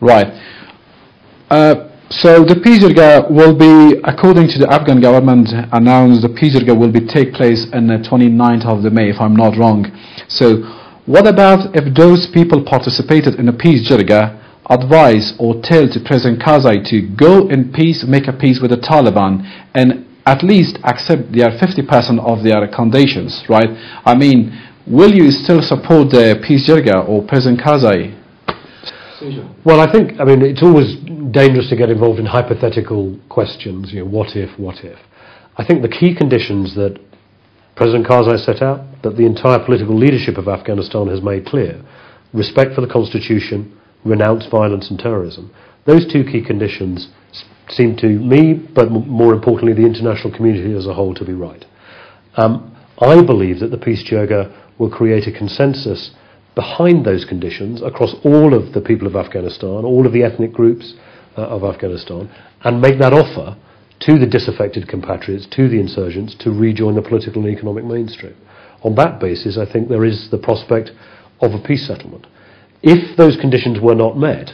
Right. Uh, so the peace jirga will be, according to the Afghan government, announced the peace jirga will be take place on the 29th of the May, if I'm not wrong. So what about if those people participated in a peace jirga advise or tell to President Karzai to go in peace, make a peace with the Taliban, and at least accept their 50% of their conditions, right? I mean, will you still support the peace jirga or President Karzai? Well, I think, I mean, it's always dangerous to get involved in hypothetical questions, you know, what if, what if. I think the key conditions that President Karzai set out, that the entire political leadership of Afghanistan has made clear, respect for the constitution, renounce violence and terrorism, those two key conditions seem to me, but more importantly the international community as a whole, to be right. Um, I believe that the peace jirga will create a consensus behind those conditions across all of the people of Afghanistan, all of the ethnic groups uh, of Afghanistan, and make that offer to the disaffected compatriots, to the insurgents, to rejoin the political and economic mainstream. On that basis, I think there is the prospect of a peace settlement. If those conditions were not met,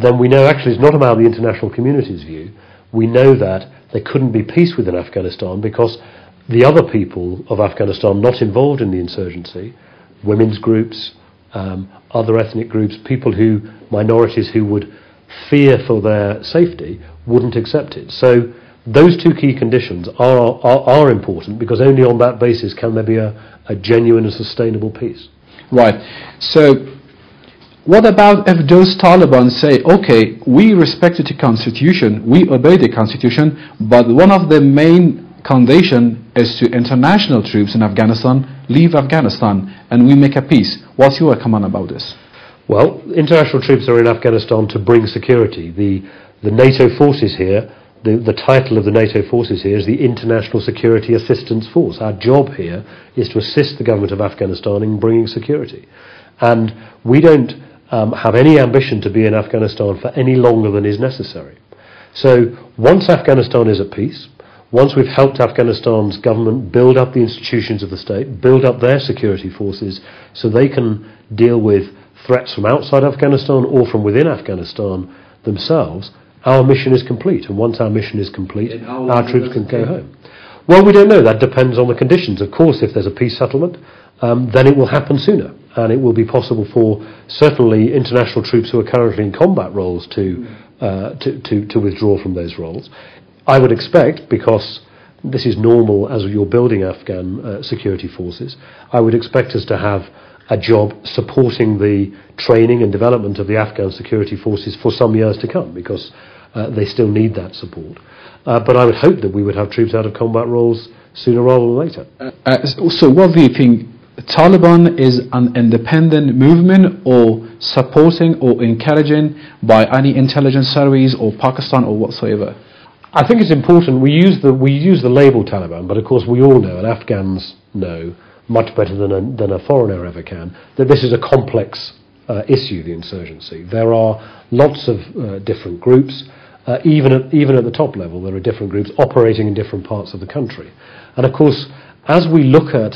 then we know actually it's not about the international community's view. We know that there couldn't be peace within Afghanistan because the other people of Afghanistan not involved in the insurgency, women's groups, um, other ethnic groups, people who, minorities who would fear for their safety, wouldn't accept it. So those two key conditions are, are, are important because only on that basis can there be a, a genuine and sustainable peace. Right. So what about if those Taliban say, okay, we respect the constitution, we obey the constitution, but one of the main condition is to international troops in Afghanistan leave Afghanistan and we make a peace. What's your comment about this? Well, international troops are in Afghanistan to bring security. The, the NATO forces here, the, the title of the NATO forces here is the International Security Assistance Force. Our job here is to assist the government of Afghanistan in bringing security. And we don't um, have any ambition to be in Afghanistan for any longer than is necessary. So once Afghanistan is at peace, once we've helped Afghanistan's government build up the institutions of the state, build up their security forces so they can deal with threats from outside Afghanistan or from within Afghanistan themselves, our mission is complete. And once our mission is complete, our troops can go home. Well, we don't know. That depends on the conditions. Of course, if there's a peace settlement, um, then it will happen sooner. And it will be possible for certainly international troops who are currently in combat roles to, uh, to, to, to withdraw from those roles. I would expect, because this is normal as you're building Afghan uh, security forces, I would expect us to have a job supporting the training and development of the Afghan security forces for some years to come because uh, they still need that support. Uh, but I would hope that we would have troops out of combat roles sooner rather than later. Uh, uh, so, what do you think? Taliban is an independent movement or supporting or encouraging by any intelligence service or Pakistan or whatsoever? I think it's important. We use the we use the label Taliban, but of course we all know, and Afghans know much better than a, than a foreigner ever can, that this is a complex uh, issue. The insurgency. There are lots of uh, different groups. Uh, even at even at the top level, there are different groups operating in different parts of the country, and of course, as we look at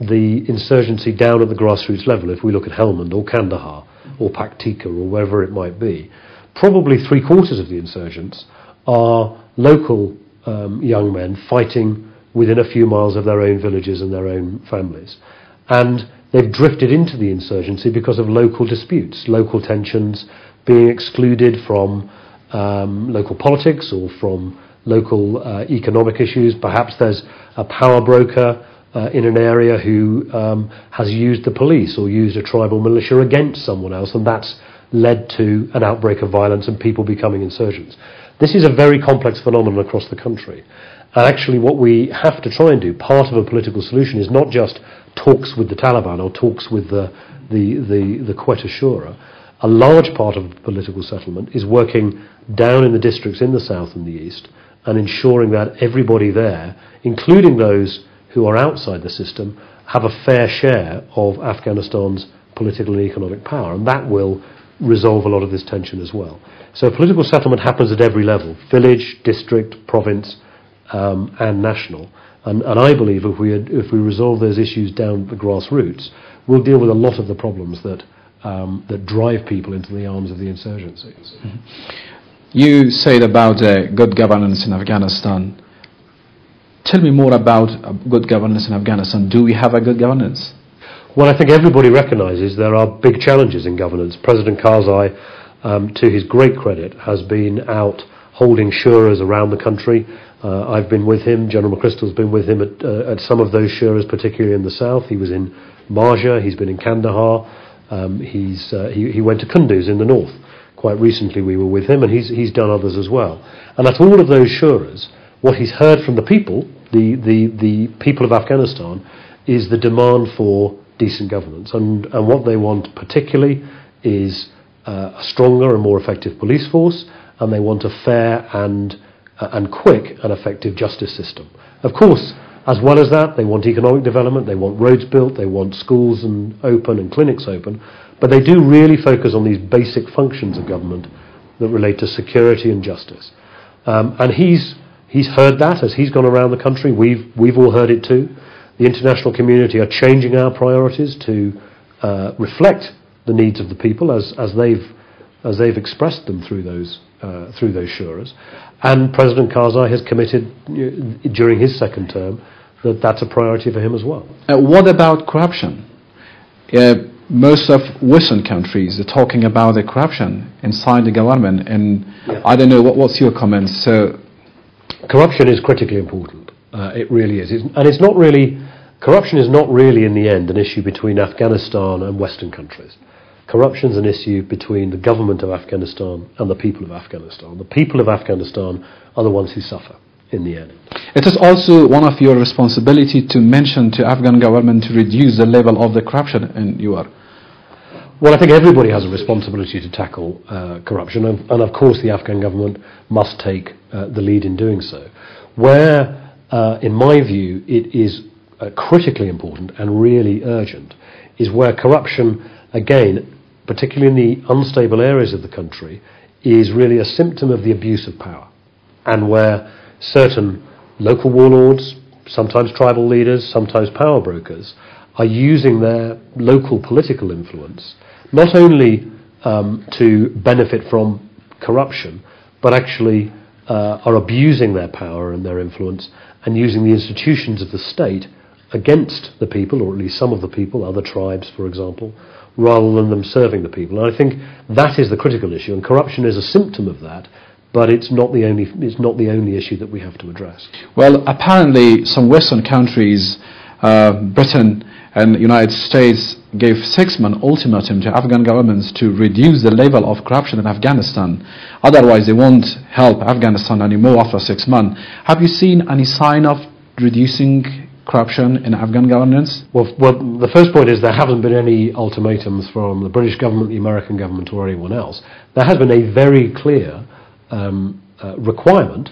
the insurgency down at the grassroots level, if we look at Helmand or Kandahar or Paktika or wherever it might be, probably three quarters of the insurgents are local um, young men fighting within a few miles of their own villages and their own families. And they've drifted into the insurgency because of local disputes, local tensions, being excluded from um, local politics or from local uh, economic issues. Perhaps there's a power broker uh, in an area who um, has used the police or used a tribal militia against someone else, and that's led to an outbreak of violence and people becoming insurgents. This is a very complex phenomenon across the country. And actually, what we have to try and do, part of a political solution, is not just talks with the Taliban or talks with the, the, the, the Quetta Shura. A large part of political settlement is working down in the districts in the south and the east and ensuring that everybody there, including those who are outside the system, have a fair share of Afghanistan's political and economic power. And that will resolve a lot of this tension as well. So political settlement happens at every level village, district, province, um, and national. And, and, I believe if we, had, if we resolve those issues down the grassroots, we'll deal with a lot of the problems that um, that drive people into the arms of the insurgency. You said about uh, good governance in Afghanistan. Tell me more about uh, good governance in Afghanistan. Do we have a good governance? Well, I think everybody recognises there are big challenges in governance. President Karzai, um, to his great credit, has been out holding shuras around the country. Uh, I've been with him. General McChrystal's been with him at, uh, at, some of those shuras, particularly in the south. He was in Marja. He's been in Kandahar. Um, he's, uh, he, he, went to Kunduz in the north. Quite recently, we were with him, and he's, he's done others as well. And at all of those shuras, what he's heard from the people, the, the, the people of Afghanistan, is the demand for decent governance. And, and what they want particularly is uh, a stronger and more effective police force, and they want a fair and, uh, and quick and effective justice system. Of course, as well as that, they want economic development, they want roads built, they want schools and open and clinics open, but they do really focus on these basic functions of government that relate to security and justice. Um, and he's, he's heard that as he's gone around the country. We've, we've all heard it too. The international community are changing our priorities to uh, reflect the needs of the people as, as, they've, as they've expressed them through those, uh, through those shuras. And President Karzai has committed uh, during his second term that that's a priority for him as well. Uh, what about corruption? Uh, most of Western countries are talking about the corruption inside the government, and yeah. I don't know what, what's your comments. So, corruption is critically important. Uh, it really is, it's, and it's not really. Corruption is not really, in the end, an issue between Afghanistan and Western countries. Corruption is an issue between the government of Afghanistan and the people of Afghanistan. The people of Afghanistan are the ones who suffer in the end. It is also one of your responsibility to mention to Afghan government to reduce the level of the corruption in UR. Well, I think everybody has a responsibility to tackle uh, corruption, and, and, of course the Afghan government must take uh, the lead in doing so. Where, uh, in my view, it is uh, critically important and really urgent is where corruption, again, particularly in the unstable areas of the country, is really a symptom of the abuse of power, and where certain local warlords, sometimes tribal leaders, sometimes power brokers, are using their local political influence not only um, to benefit from corruption, but actually uh, are abusing their power and their influence and using the institutions of the state against the people, or at least some of the people, other tribes, for example, rather than them serving the people. And I think that is the critical issue, and corruption is a symptom of that but it's not the only it's not the only issue that we have to address. Well, apparently, some Western countries, uh, Britain and the United States, gave six-month ultimatum to Afghan governments to reduce the level of corruption in Afghanistan. Otherwise, they won't help Afghanistan anymore after six months. Have you seen any sign of reducing corruption in Afghan governance? Well, well, the first point is there haven't been any ultimatums from the British government, the American government, or anyone else. There has been a very clear um, uh, requirement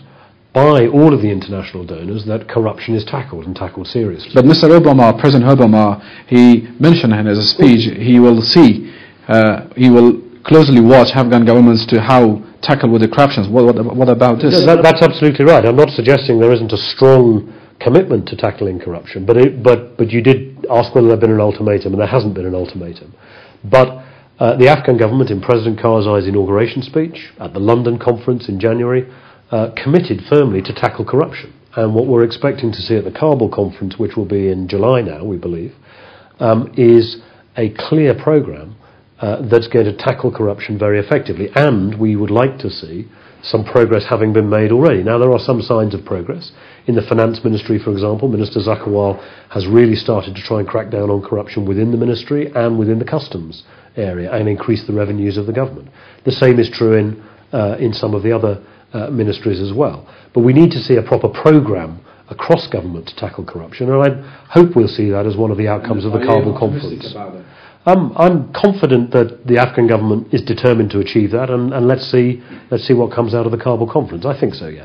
by all of the international donors that corruption is tackled and tackled seriously. But Mr. Obama, President Obama, he mentioned in his speech he will see, uh, he will closely watch Afghan governments to how tackle with the corruption. What, what, what about this? that, that's absolutely right. I'm not suggesting there isn't a strong commitment to tackling corruption, but it, but but you did ask whether there had been an ultimatum, and there hasn't been an ultimatum. But uh, the Afghan government, in President Karzai's inauguration speech at the London conference in January, uh, committed firmly to tackle corruption. And what we're expecting to see at the Kabul conference, which will be in July now, we believe, um, is a clear programme uh, that's going to tackle corruption very effectively. And we would like to see some progress having been made already. Now, there are some signs of progress. In the finance ministry, for example, Minister Zakhilwal has really started to try and crack down on corruption within the ministry and within the customs area and increase the revenues of the government. The same is true in, uh, in some of the other uh, ministries as well. But we need to see a proper programme across government to tackle corruption, and I hope we'll see that as one of the outcomes of the Kabul conference. Um, I'm confident that the Afghan government is determined to achieve that, and, and let's see let's see what comes out of the Kabul conference. I think so, yeah.